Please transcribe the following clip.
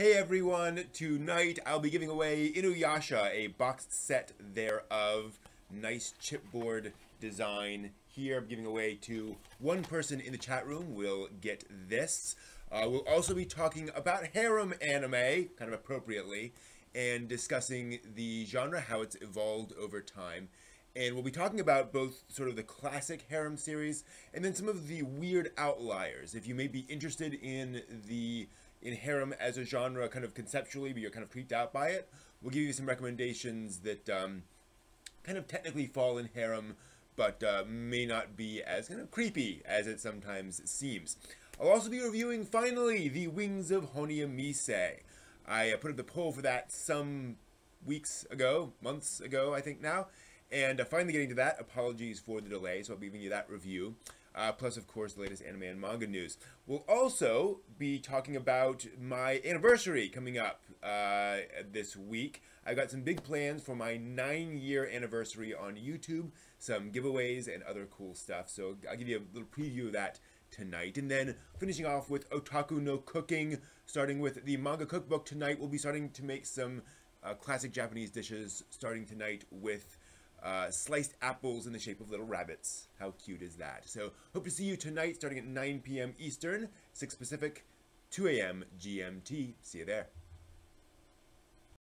Hey everyone, tonight I'll be giving away Inuyasha, a boxed set thereof. Nice chipboard design here. I'm giving away to one person in the chat room will get this. Uh, we'll also be talking about harem anime, kind of appropriately, and discussing the genre, how it's evolved over time. And we'll be talking about both sort of the classic harem series and then some of the weird outliers. If you may be interested in the in harem as a genre kind of conceptually, but you're kind of creeped out by it, we'll give you some recommendations that um, kind of technically fall in harem, but uh, may not be as kind of creepy as it sometimes seems. I'll also be reviewing, finally, The Wings of Honneamise. I uh, put up the poll for that some weeks ago, months ago, I think now, and uh, finally getting to that. Apologies for the delay, so I'll be giving you that review. Uh, plus, of course, the latest anime and manga news. We'll also be talking about my anniversary coming up uh, this week. I've got some big plans for my nine year anniversary on YouTube, some giveaways and other cool stuff. So I'll give you a little preview of that tonight. And then finishing off with Otaku no Cooking, starting with the manga cookbook tonight. We'll be starting to make some uh, classic Japanese dishes starting tonight with uh, sliced apples in the shape of little rabbits. How cute is that? So, hope to see you tonight starting at 9 p.m. Eastern, 6 Pacific, 2 a.m. GMT. See you there.